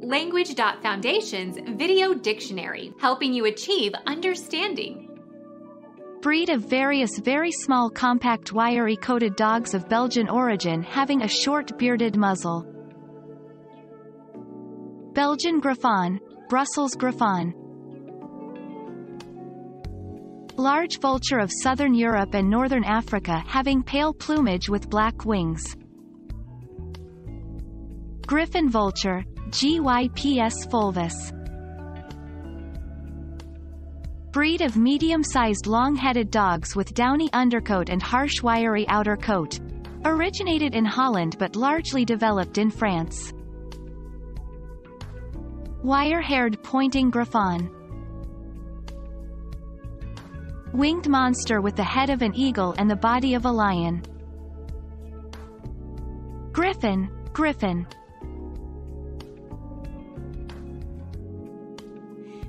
Language.Foundation's Video Dictionary, helping you achieve understanding. Breed of various very small compact wiry coated dogs of Belgian origin having a short bearded muzzle. Belgian Griffon, Brussels Griffon. Large vulture of southern Europe and northern Africa having pale plumage with black wings. Griffon vulture, Gyps fulvus. Breed of medium-sized long-headed dogs with downy undercoat and harsh wiry outer coat. Originated in Holland but largely developed in France. Wire-haired pointing griffon. Winged monster with the head of an eagle and the body of a lion. Griffin, griffon.